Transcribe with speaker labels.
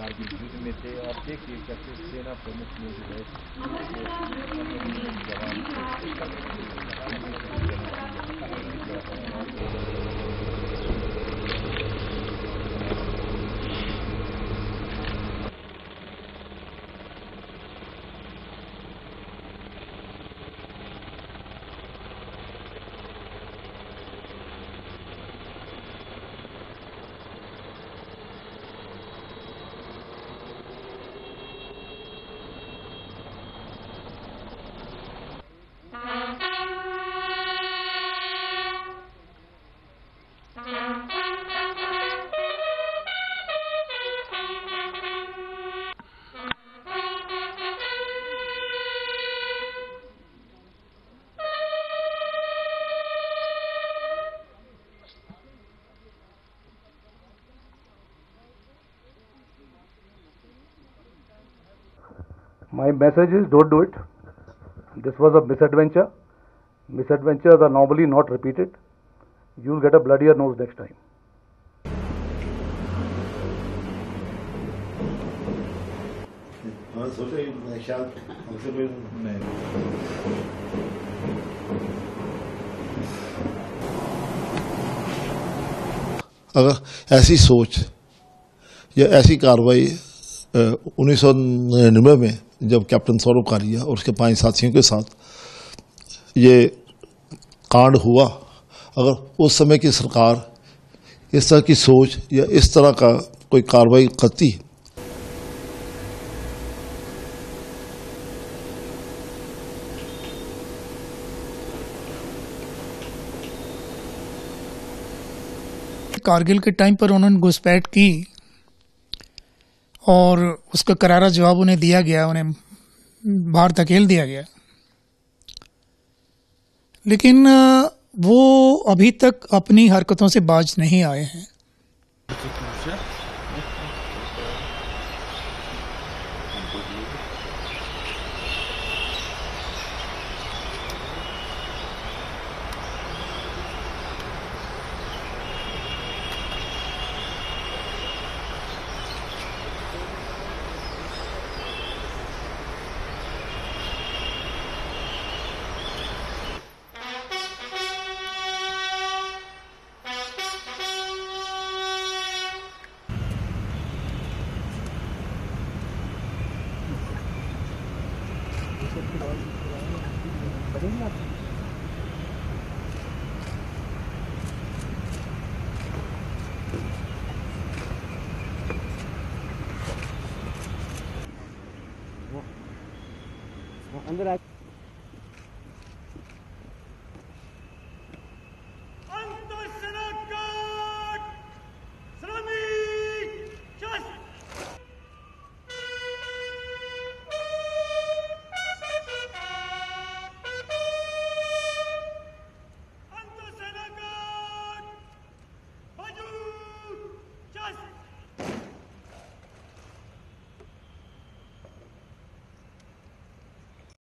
Speaker 1: कारगिल युद्ध में थे और देखिए कैसे सेना प्रमुख में जो है जवान
Speaker 2: My message is don't do it. This was a misadventure. Misadventures are normally not repeated. You'll get a bloodier nose next time.
Speaker 3: हाँ अगर ऐसी सोच या ऐसी कार्रवाई उन्नीस सौ निन्यानवे में जब कैप्टन सौरभ कारिया और उसके पाँच साथियों के साथ ये कांड हुआ, अगर उस समय की सरकार इस तरह की सोच या इस तरह का कोई कार्रवाई करती।
Speaker 4: कारगिल के टाइम पर उन्होंने घुसपैठ की। और उसका करारा जवाब उन्हें दिया गया, उन्हें बाहर धकेल दिया गया। लेकिन वो अभी तक अपनी हरकतों से बाज नहीं आए हैं।
Speaker 5: अंदर आ